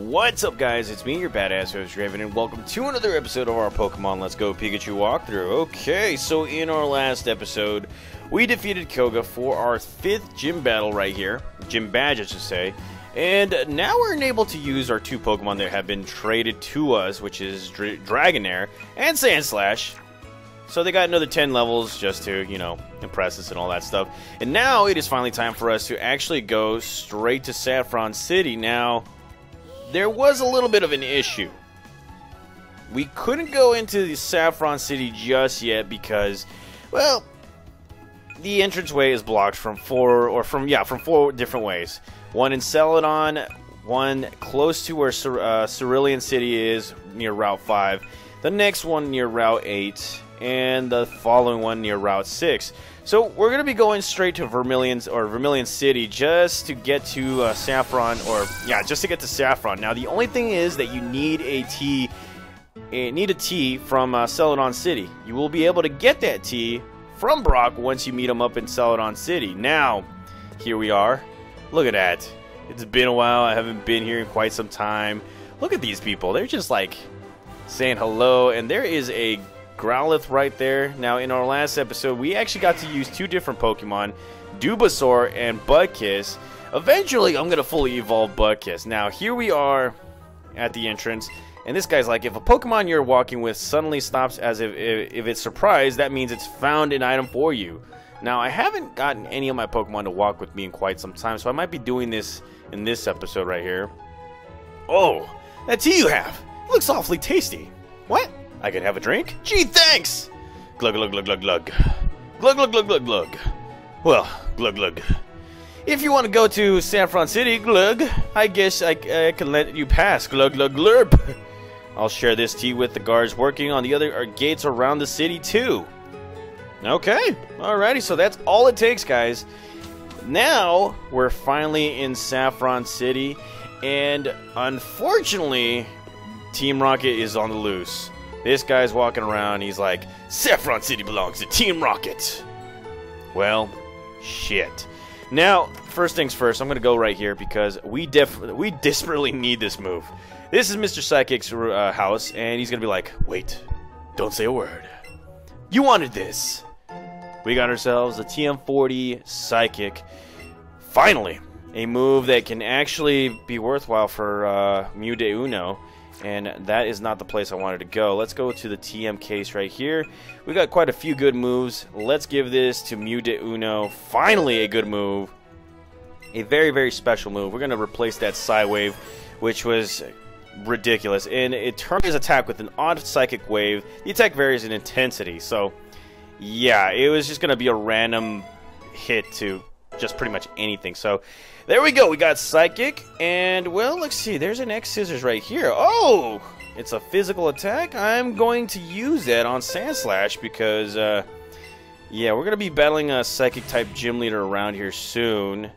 What's up, guys? It's me, your badass host, Draven, and welcome to another episode of our Pokemon Let's Go Pikachu walkthrough. Okay, so in our last episode, we defeated Koga for our fifth gym battle right here. Gym badge, I should say. And now we're able to use our two Pokemon that have been traded to us, which is Dra Dragonair and Sandslash. So they got another 10 levels just to, you know, impress us and all that stuff. And now it is finally time for us to actually go straight to Saffron City. Now, there was a little bit of an issue. We couldn't go into the Saffron City just yet because, well, the entranceway is blocked from four, or from, yeah, from four different ways. One in Celadon, one close to where Cer uh, Cerulean City is, near Route 5, the next one near Route 8, and the following one near Route 6. So we're going to be going straight to Vermilion's or Vermilion City just to get to uh, Saffron, or yeah, just to get to Saffron. Now the only thing is that you need a tea, a, need a tea from uh, Celadon City. You will be able to get that tea from Brock once you meet him up in Celadon City. Now, here we are. Look at that. It's been a while. I haven't been here in quite some time. Look at these people. They're just like saying hello, and there is a Growlithe right there. Now, in our last episode, we actually got to use two different Pokemon, Dubasaur and Budkiss. Eventually, I'm going to fully evolve Budkiss. Now, here we are at the entrance, and this guy's like, if a Pokemon you're walking with suddenly stops as if, if, if it's surprised, that means it's found an item for you. Now, I haven't gotten any of my Pokemon to walk with me in quite some time, so I might be doing this in this episode right here. Oh, that tea you have! It looks awfully tasty. What? I can have a drink? Gee, thanks! Glug glug glug glug glug. Glug glug glug glug glug. Well, glug glug. If you want to go to Saffron City, glug, I guess I, I can let you pass, glug glug glurp. I'll share this tea with the guards working on the other uh, gates around the city too. Okay, alrighty, so that's all it takes, guys. Now, we're finally in Saffron City, and unfortunately, Team Rocket is on the loose. This guy's walking around, he's like, Saffron City belongs to Team Rocket. Well, shit. Now, first things first, I'm gonna go right here because we def we desperately need this move. This is Mr. Psychic's uh, house, and he's gonna be like, wait, don't say a word. You wanted this. We got ourselves a TM40 Psychic. Finally, a move that can actually be worthwhile for uh, Mew de Uno and that is not the place I wanted to go. Let's go to the TM case right here. We got quite a few good moves. Let's give this to Mew de Uno. Finally a good move. A very, very special move. We're going to replace that Psywave, which was ridiculous. And it turned his attack with an odd Psychic Wave. The attack varies in intensity, so yeah, it was just going to be a random hit to just pretty much anything. So there we go. We got Psychic. And, well, let's see. There's an X Scissors right here. Oh! It's a physical attack. I'm going to use that on Sandslash because, uh, yeah, we're going to be battling a Psychic-type gym leader around here soon.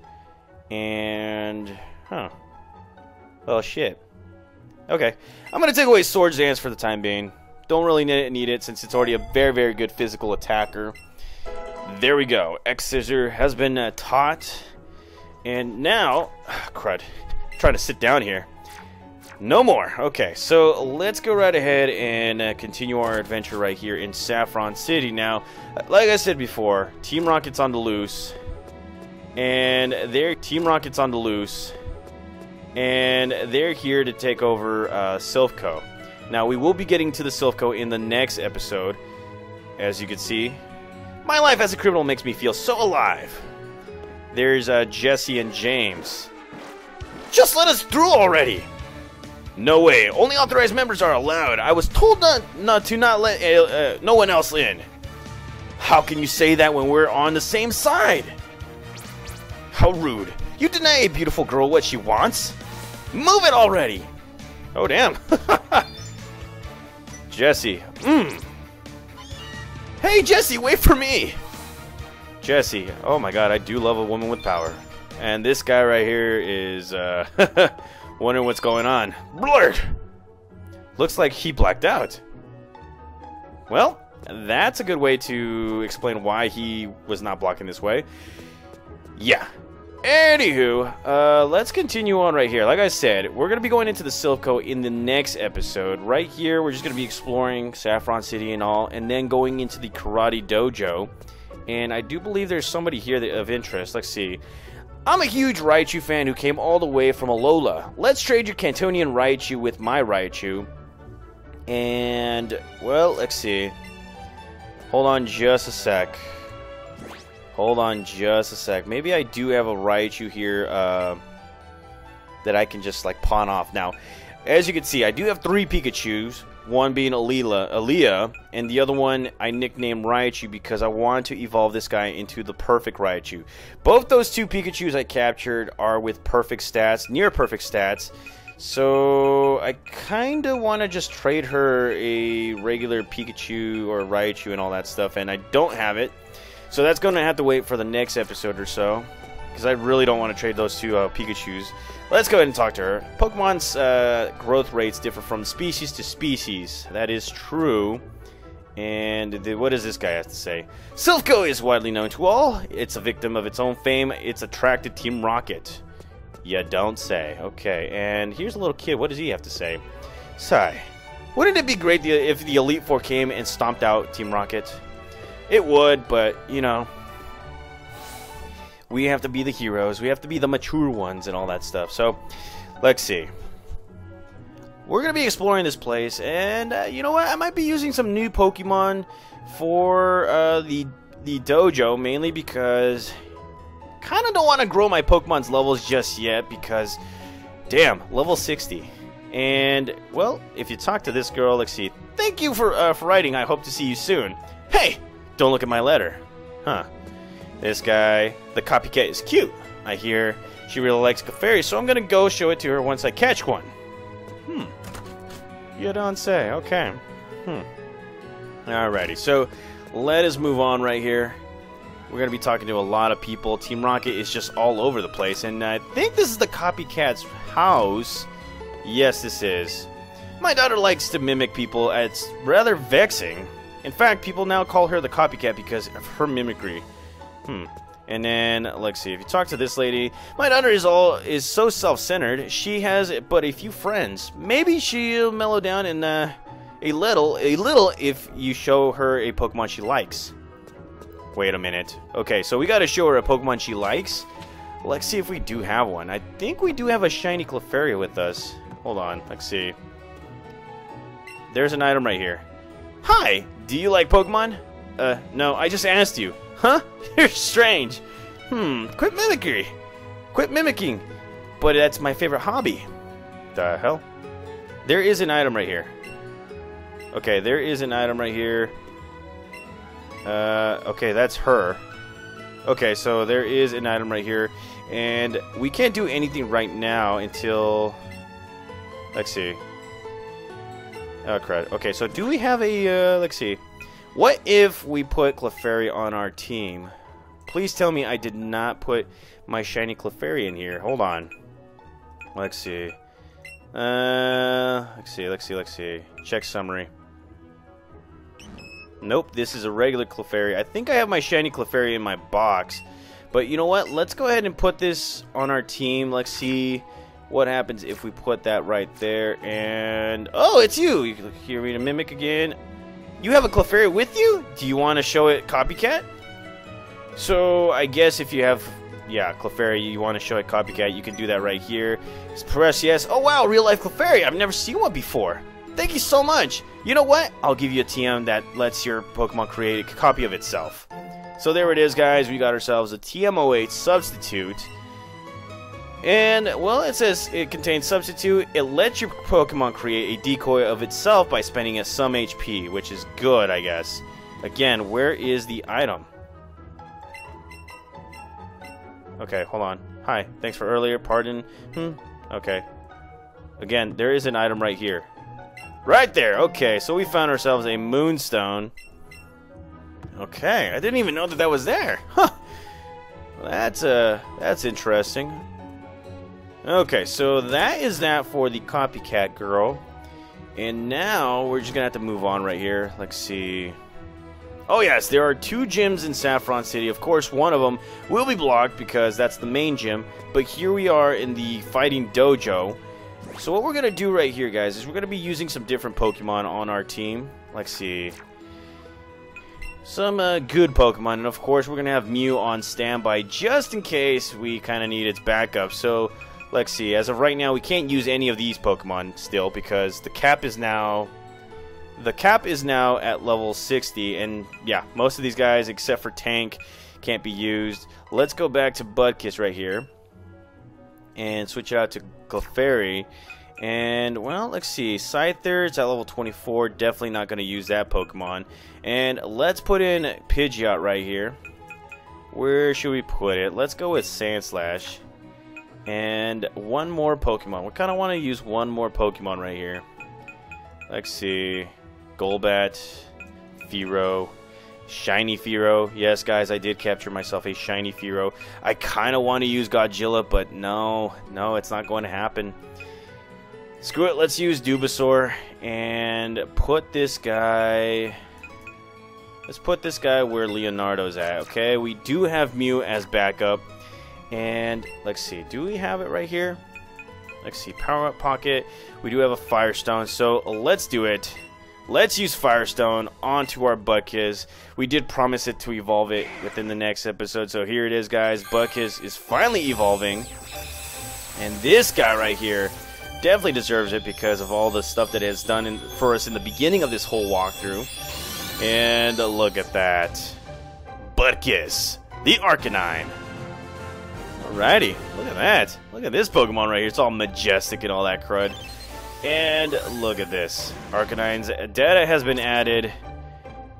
And, huh. Well, shit. Okay. I'm going to take away Swords Dance for the time being. Don't really need it since it's already a very, very good physical attacker. There we go. X Scissor has been uh, taught. And now, oh, crud, trying to sit down here. No more. Okay, so let's go right ahead and uh, continue our adventure right here in Saffron City. Now, like I said before, Team Rocket's on the loose. And they're Team Rocket's on the loose. And they're here to take over uh, Silph Co. Now, we will be getting to the Silph Co in the next episode. As you can see, my life as a criminal makes me feel so alive. There's uh, Jesse and James. Just let us through already! No way. Only authorized members are allowed. I was told not, not to not let uh, uh, no one else in. How can you say that when we're on the same side? How rude. You deny a beautiful girl what she wants? Move it already! Oh, damn. Jesse. Mmm. Hey, Jesse, wait for me! Jesse. Oh my god, I do love a woman with power. And this guy right here is, uh, wondering what's going on. Blurt! Looks like he blacked out. Well, that's a good way to explain why he was not blocking this way. Yeah. Anywho, uh, let's continue on right here. Like I said, we're going to be going into the Silph Co in the next episode. Right here, we're just going to be exploring Saffron City and all, and then going into the Karate Dojo. And I do believe there's somebody here that, of interest. Let's see. I'm a huge Raichu fan who came all the way from Alola. Let's trade your Kantonian Raichu with my Raichu. And, well, let's see. Hold on just a sec. Hold on just a sec. Maybe I do have a Raichu here uh, that I can just like pawn off. Now, as you can see, I do have three Pikachus. One being Alila, Aaliyah, and the other one I nicknamed Raichu because I wanted to evolve this guy into the perfect Raichu. Both those two Pikachus I captured are with perfect stats, near perfect stats. So I kind of want to just trade her a regular Pikachu or Raichu and all that stuff, and I don't have it. So that's going to have to wait for the next episode or so. Because I really don't want to trade those two uh, Pikachus. Let's go ahead and talk to her. Pokemon's uh, growth rates differ from species to species. That is true. And the, what does this guy have to say? Silph Co is widely known to all. It's a victim of its own fame. It's attracted Team Rocket. You don't say. Okay, and here's a little kid. What does he have to say? Sigh. Wouldn't it be great if the Elite Four came and stomped out Team Rocket? It would, but, you know, we have to be the heroes. We have to be the mature ones and all that stuff. So, let's see. We're going to be exploring this place, and uh, you know what? I might be using some new Pokemon for uh, the, the dojo, mainly because kind of don't want to grow my Pokemon's levels just yet because, damn, level 60. And, well, if you talk to this girl, let's see. Thank you for, uh, for writing. I hope to see you soon. Hey, don't look at my letter. Huh. This guy, the copycat is cute. I hear she really likes Clefairy, so I'm gonna go show it to her once I catch one. Hmm. You don't say. Okay. Hmm. Alrighty, so let us move on right here. We're going to be talking to a lot of people. Team Rocket is just all over the place, and I think this is the copycat's house. Yes, this is. My daughter likes to mimic people. It's rather vexing. In fact, people now call her the copycat because of her mimicry. Hmm. And then let's see. If you talk to this lady, my daughter is all is so self-centered. She has but a few friends. Maybe she'll mellow down in uh, a little, a little if you show her a Pokemon she likes. Wait a minute. Okay, so we got to show her a Pokemon she likes. Let's see if we do have one. I think we do have a shiny Clefairy with us. Hold on. Let's see. There's an item right here. Hi, do you like Pokemon? Uh, no, I just asked you. Huh? You're strange. Hmm, quit mimicry. Quit mimicking. But that's my favorite hobby. The hell? There is an item right here. Okay, there is an item right here. Uh, okay, that's her. Okay, so there is an item right here. And we can't do anything right now until... Let's see. Oh, crud. Okay, so do we have a, uh, let's see. What if we put Clefairy on our team? Please tell me I did not put my shiny Clefairy in here. Hold on. Let's see. Uh, let's see, let's see, let's see. Check summary. Nope, this is a regular Clefairy. I think I have my shiny Clefairy in my box. But you know what? Let's go ahead and put this on our team. Let's see what happens if we put that right there and oh it's you! You can hear me to mimic again. You have a Clefairy with you? Do you want to show it copycat? So I guess if you have yeah Clefairy you want to show it copycat you can do that right here. Press yes. Oh wow real life Clefairy! I've never seen one before. Thank you so much. You know what? I'll give you a TM that lets your Pokemon create a copy of itself. So there it is guys. We got ourselves a TM08 substitute and, well, it says it contains substitute. It lets your Pokemon create a decoy of itself by spending a some HP, which is good, I guess. Again, where is the item? Okay, hold on. Hi, thanks for earlier. Pardon. Hmm. Okay. Again, there is an item right here. Right there. Okay, so we found ourselves a Moonstone. Okay, I didn't even know that that was there. Huh. Well, that's uh, that's interesting. Okay, so that is that for the copycat girl. And now we're just gonna have to move on right here. Let's see. Oh yes, there are two gyms in Saffron City. Of course, one of them will be blocked because that's the main gym. But here we are in the Fighting Dojo. So what we're to do right here, guys, is we're to be using some different Pokemon on our team. Let's see. Some uh, good Pokemon. And of course, we're to have Mew on standby just in case we kind of need its backup. So let's see. As of right now, we can't use any of these Pokemon still because the cap is now the cap is now at level 60, and yeah, most of these guys, except for Tank, can't be used. Let's go back to Budkiss right here, and switch it out to Clefairy. And, well, let's see. Scyther, it's at level 24. Definitely not going to use that Pokemon. And let's put in Pidgeot right here. Where should we put it? Let's go with Sandslash. And one more Pokemon. We kind of want to use one more Pokemon right here. Let's see. Golbat, Fearow, Shiny Fearow. Yes, guys, I did capture myself a Shiny Fearow. I kind of want to use Godzilla, but no, no, it's not going to happen. Screw it, let's use Dubasaur and put this guy... Let's put this guy where Leonardo's at, okay? We do have Mew as backup. And, let's see, do we have it right here? Let's see, Power Up Pocket. We do have a Firestone, so let's do it. Let's use Firestone onto our Budkiss. We did promise it to evolve it within the next episode, so here it is, guys. Budkiss is finally evolving. And this guy right here definitely deserves it because of all the stuff that it has done in, for us in the beginning of this whole walkthrough. And look at that. Budkiss, the Arcanine. Alrighty, look at that. Look at this Pokemon right here. It's all majestic and all that crud. And look at this. Arcanine's data has been added.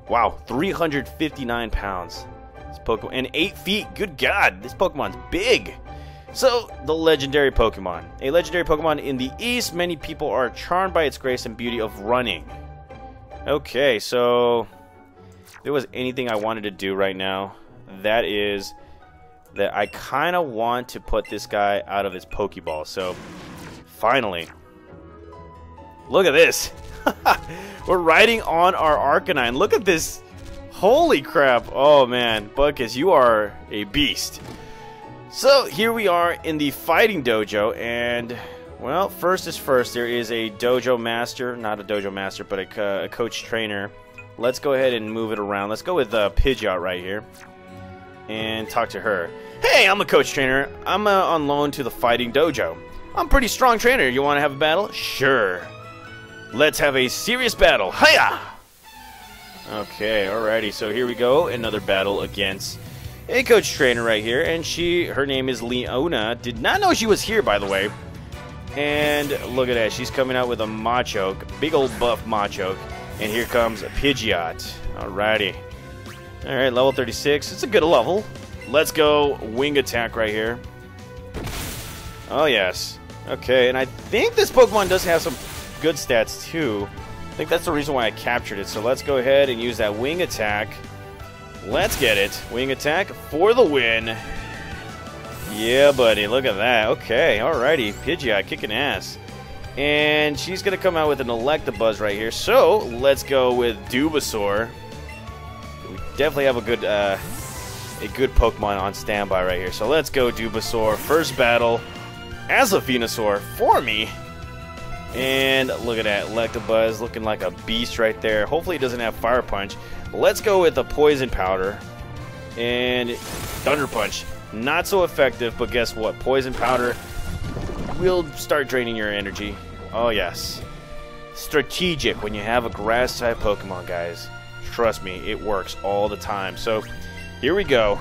Wow, 359 pounds. This Pokemon and 8 feet. Good God, this Pokemon's big. So, the legendary Pokemon. A legendary Pokemon in the East, many people are charmed by its grace and beauty of running. Okay, so if there was anything I wanted to do right now, that is that I kind of want to put this guy out of his Pokeball. So, finally, Look at this. We're riding on our Arcanine. Look at this. Holy crap. Oh, man. Budkiss, you are a beast. So, here we are in the fighting dojo, and, well, first is first. There is a dojo master, not a dojo master, but a, a coach trainer. Let's go ahead and move it around. Let's go with uh, Pidgeot right here and talk to her. Hey, I'm a coach trainer. I'm uh, on loan to the fighting dojo. I'm a pretty strong trainer. You want to have a battle? Sure. Let's have a serious battle. Hiya! Okay, alrighty. So here we go. Another battle against a coach trainer right here. And she, her name is Leona. Did not know she was here, by the way. And look at that. She's coming out with a Machoke. Big old buff Machoke. And here comes a Pidgeot. Alrighty. Alright, level 36. It's a good level. Let's go wing attack right here. Oh, yes. Okay, and I think this Pokemon does have some good stats too. I think that's the reason why I captured it. So let's go ahead and use that wing attack. Let's get it. Wing attack for the win. Yeah, buddy. Look at that. Okay. Alrighty. Pidgeot kicking ass. And she's going to come out with an Electabuzz right here. So let's go with Dubasaur. We definitely have a good uh, a good Pokemon on standby right here. So let's go Dubasaur. First battle as a Venusaur for me. And look at that, Electabuzz looking like a beast right there. Hopefully it doesn't have Fire Punch. Let's go with the Poison Powder. And Thunder Punch. Not so effective, but guess what? Poison Powder will start draining your energy. Oh, yes. Strategic when you have a Grass-type Pokemon, guys. Trust me, it works all the time. So, here we go.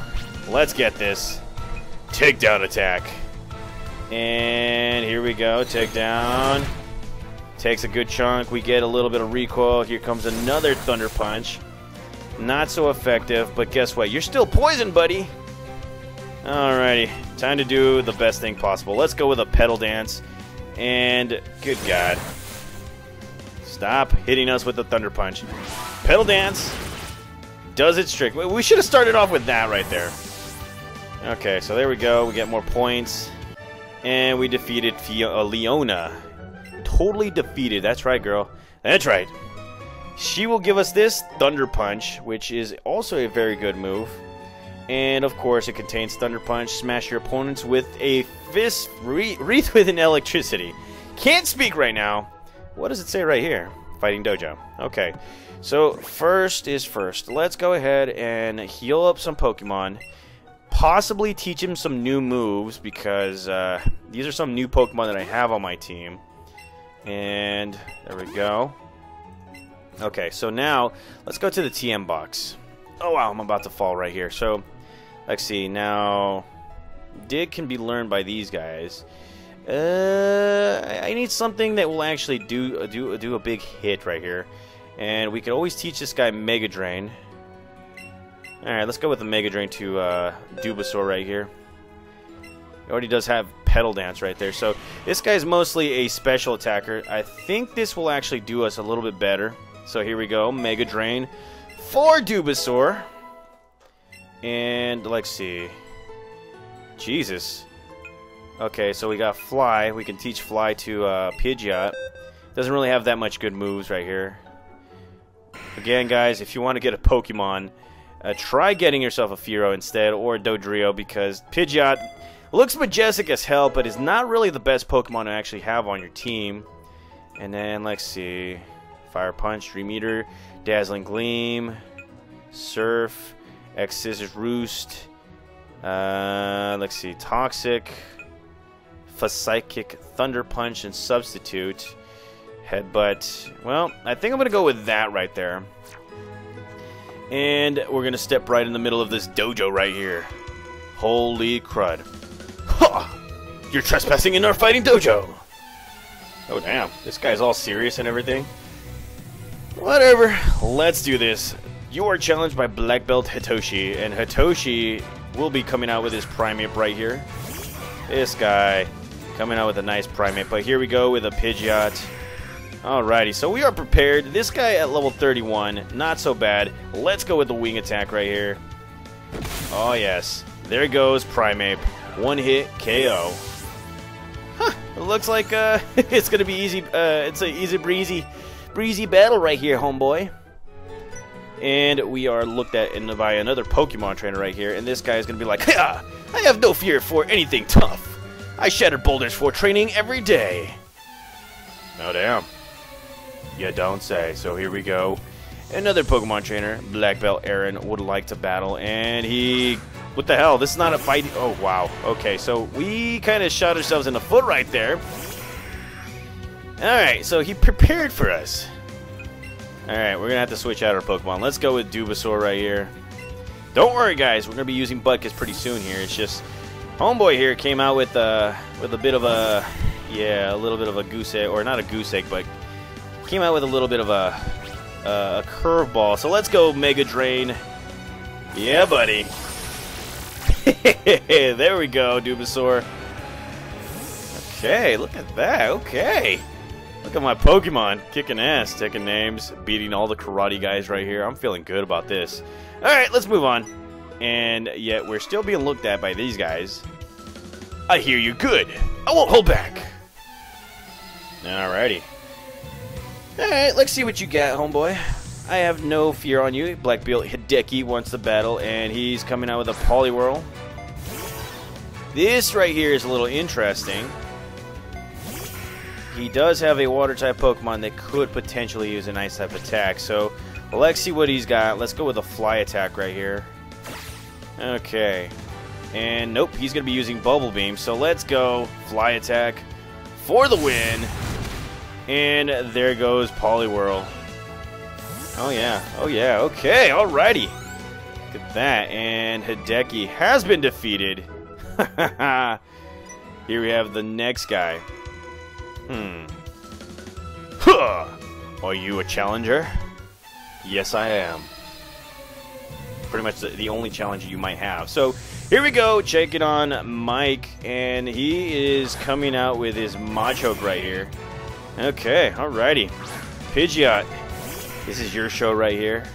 Let's get this. Takedown attack. And here we go. Takedown. Takes a good chunk. We get a little bit of recoil. Here comes another Thunder Punch. Not so effective, but guess what? You're still poisoned, buddy. Alrighty. Time to do the best thing possible. Let's go with a Petal Dance. And, good God. Stop hitting us with the Thunder Punch. Petal Dance does its trick. We should have started off with that right there. Okay, so there we go. We get more points. And we defeated Fio uh, Leona totally defeated. That's right, girl. That's right. She will give us this Thunder Punch, which is also a very good move. And of course, it contains Thunder Punch. Smash your opponents with a fist wreath with an electricity. Can't speak right now. What does it say right here? Fighting Dojo. Okay. So, first is first. Let's go ahead and heal up some Pokemon. Possibly teach him some new moves because uh, these are some new Pokemon that I have on my team. And there we go. Okay, so now let's go to the TM box. Oh wow, I'm about to fall right here. So let's see. Now Dig can be learned by these guys. Uh, I need something that will actually do do do a big hit right here, and we could always teach this guy Mega Drain. All right, let's go with the Mega Drain to uh, Dubasaur right here. He already does have Petal Dance right there, so this guy's mostly a special attacker. I think this will actually do us a little bit better. So here we go, Mega Drain for Dubasaur. And let's see. Jesus. Okay, so we got Fly. We can teach Fly to uh, Pidgeot. Doesn't really have that much good moves right here. Again, guys, if you want to get a Pokemon, uh, try getting yourself a Fearow instead, or a Dodrio, because Pidgeot looks majestic as hell, but is not really the best Pokemon to actually have on your team. And then, let's see. Fire Punch, Dream Eater, Dazzling Gleam, Surf, X Scissors Roost, uh, let's see, Toxic, A psychic, Thunder Punch, and Substitute. Headbutt. Well, I think I'm going to go with that right there. And we're going to step right in the middle of this dojo right here. Holy crud. Ha! You're trespassing in our fighting dojo! Oh, damn. This guy's all serious and everything. Whatever. Let's do this. You are challenged by Black Belt Hitoshi, and Hitoshi will be coming out with his Primeape right here. This guy coming out with a nice Primeape. but here we go with a Pidgeot. Alrighty, so we are prepared. This guy at level 31, not so bad. Let's go with the wing attack right here. Oh yes, there goes Primeape. One hit KO. Huh, it looks like uh, it's gonna be easy. Uh, it's a easy breezy, breezy battle right here, homeboy. And we are looked at in, by another Pokemon trainer right here, and this guy is gonna be like, "Ha! I have no fear for anything tough. I shatter boulders for training every day." Oh damn. You don't say. So here we go. Another Pokemon trainer, Black Belt Aaron, would like to battle, and he... What the hell? This is not a fight... Oh, wow. Okay, so we kind of shot ourselves in the foot right there. Alright, so he prepared for us. Alright, we're going to have to switch out our Pokemon. Let's go with Dubasaur right here. Don't worry, guys. We're going to be using Butkus pretty soon here. It's just... Homeboy here came out with, uh, with a bit of a... Yeah, a little bit of a goose egg. Or not a goose egg, but... Came out with a little bit of a... A curveball. So let's go Mega Drain. Yeah, buddy. there we go, Dubasaur. Okay, look at that. Okay. Look at my Pokemon kicking ass, taking names, beating all the karate guys right here. I'm feeling good about this. Alright, let's move on. And yet, we're still being looked at by these guys. I hear you good. I won't hold back. Alrighty. Alright, let's see what you got, homeboy. I have no fear on you. Black Belt Hideki wants the battle, and he's coming out with a Poliwhirl. This right here is a little interesting. He does have a Water-type Pokemon that could potentially use an Ice-type attack, so let's see what he's got. Let's go with a Fly attack right here. Okay. And nope, he's going to be using Bubble Beam, so let's go Fly attack for the win. And there goes Poliwhirl. Oh yeah, oh yeah, okay, alrighty. Look at that, and Hideki has been defeated. Here we have the next guy. Hmm. Huh! Are you a challenger? Yes, I am. Pretty much the, the only challenge you might have. So, here we go, check it on Mike, and he is coming out with his Machoke right here. Okay, alrighty. Pidgeot, this is your show right here.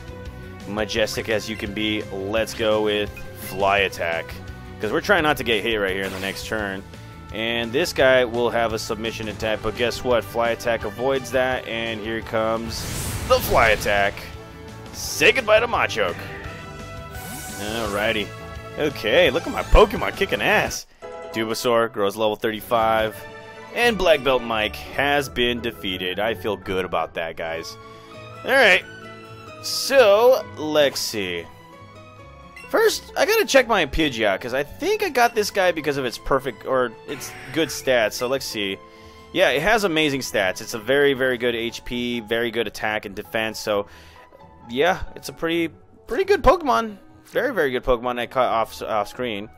Majestic as you can be. Let's go with Fly Attack. Because we're trying not to get hit right here in the next turn. And this guy will have a submission attack, but guess what? Fly Attack avoids that, and here comes the fly attack. Say goodbye to Machoke. Alrighty. Okay, look at my Pokemon kicking ass. Dubasaur grows level 35. And Black Belt Mike has been defeated. I feel good about that, guys. Alright. So, let's see. First, I gotta check my Pidgeot, because I think I got this guy because of its perfect, or its good stats. So let's see. Yeah, it has amazing stats. It's a very, very good HP, very good attack and defense. So, yeah, it's a pretty, pretty good Pokemon. Very, very good Pokemon I caught off, off screen.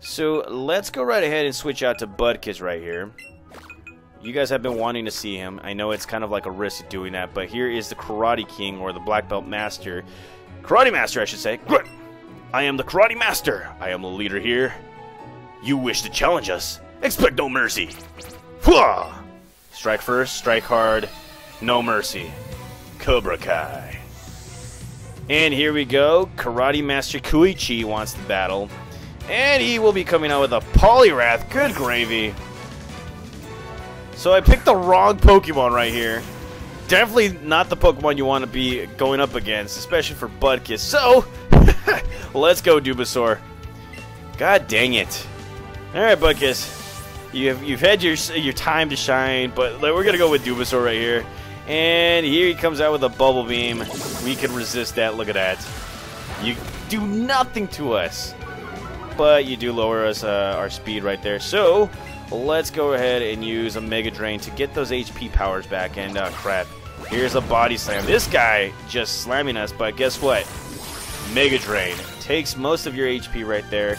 So, let's go right ahead and switch out to Budkiss right here. You guys have been wanting to see him. I know it's kind of like a risk doing that, but here is the Karate King, or the Black Belt Master. Karate Master, I should say. I am the Karate Master. I am the leader here. You wish to challenge us. Expect no mercy. Strike first, strike hard, no mercy. Cobra Kai. And here we go. Karate Master Koichi wants to battle. And he will be coming out with a Poliwrath. Good gravy. So I picked the wrong Pokemon right here. Definitely not the Pokemon you want to be going up against, especially for Budkiss. So, let's go, Dubasaur. God dang it. Alright, Budkiss. You've, you've had your, your time to shine, but we're going to go with Dubasaur right here. And here he comes out with a Bubble Beam. We can resist that. Look at that. You do nothing to us. But you do lower us uh, our speed right there. So, let's go ahead and use a Mega Drain to get those HP powers back. And, uh, crap. Here's a Body Slam. This guy just slamming us, but guess what? Mega Drain. Takes most of your HP right there.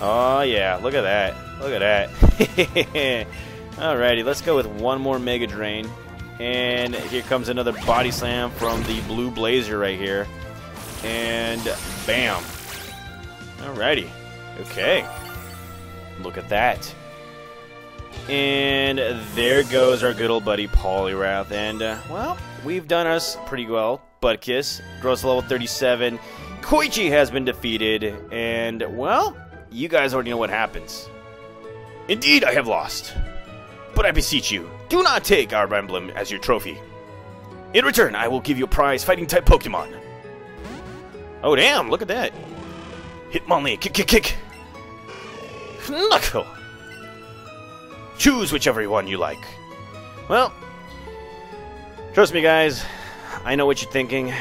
Oh, yeah. Look at that. Look at that. Alrighty, let's go with one more Mega Drain. And here comes another Body Slam from the Blue Blazer right here. And bam. Alrighty. Okay. Look at that. And there goes our good old buddy Poliwrath. And, uh, well, we've done us pretty well. Budkiss grows to level 37. Koichi has been defeated. And, well, you guys already know what happens. Indeed, I have lost. But I beseech you, do not take our emblem as your trophy. In return, I will give you a prize fighting type Pokemon. Oh, damn, look at that. Hitmonlee, kick, kick, kick. Knuckle. Choose whichever one you like. Well, trust me, guys. I know what you're thinking.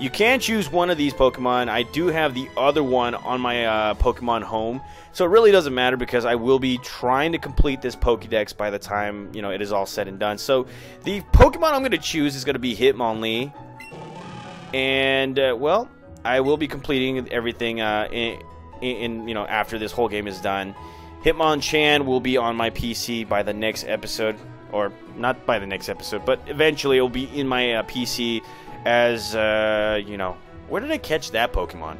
You can choose one of these Pokemon. I do have the other one on my uh, Pokemon home, so it really doesn't matter because I will be trying to complete this Pokédex by the time you know it is all said and done. So the Pokemon I'm going to choose is going to be Hitmonlee, and uh, well, I will be completing everything uh, in, in you know after this whole game is done. Hitmonchan will be on my PC by the next episode, or not by the next episode, but eventually it will be in my uh, PC as, uh, you know, where did I catch that Pokemon?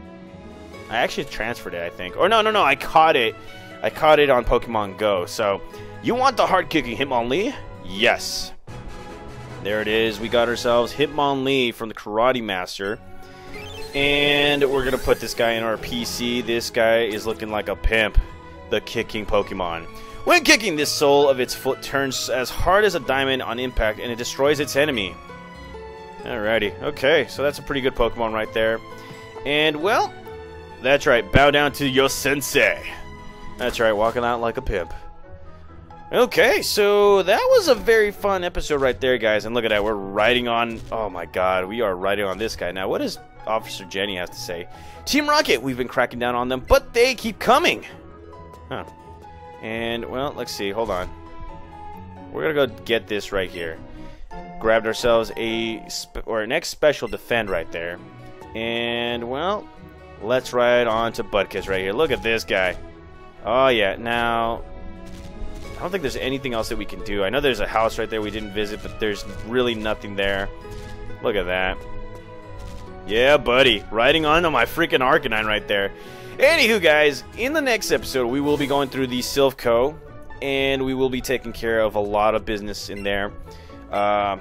I actually transferred it, I think. Or no, no, no, I caught it. I caught it on Pokemon Go. So, you want the hard-kicking Hitmonlee? Yes. There it is. We got ourselves Hitmonlee from the Karate Master. And we're going to put this guy in our PC. This guy is looking like a pimp the kicking Pokemon. When kicking, this sole of its foot turns as hard as a diamond on impact and it destroys its enemy. Alrighty, okay, so that's a pretty good Pokemon right there. And, well, that's right, bow down to your sensei. That's right, walking out like a pimp. Okay, so that was a very fun episode right there, guys. And look at that, we're riding on... Oh my god, we are riding on this guy. Now, what does Officer Jenny have to say? Team Rocket, we've been cracking down on them, but they keep coming. Huh. And, well, let's see. Hold on. We're to go get this right here. Grabbed ourselves a, or an next special defend right there. And, well, let's ride on to Budkiss right here. Look at this guy. Oh, yeah. Now, I don't think there's anything else that we can do. I know there's a house right there we didn't visit, but there's really nothing there. Look at that. Yeah, buddy. Riding onto my freaking Arcanine right there. Anywho, guys, in the next episode, we will be going through the Silph Co. And we will be taking care of a lot of business in there. Uh,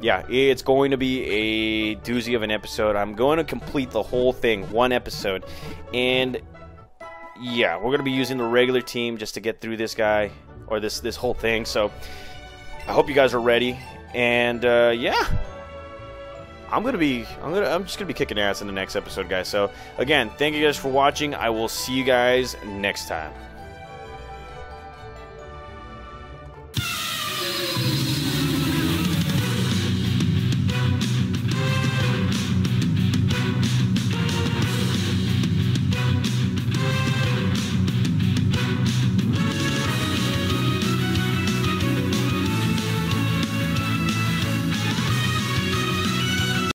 yeah, it's going to be a doozy of an episode. I'm going to complete the whole thing, one episode. And yeah, we're going to be using the regular team just to get through this guy or this this whole thing. So I hope you guys are ready. And uh, yeah, I'm gonna be I'm gonna I'm just gonna be kicking ass in the next episode, guys. So again, thank you guys for watching. I will see you guys next time.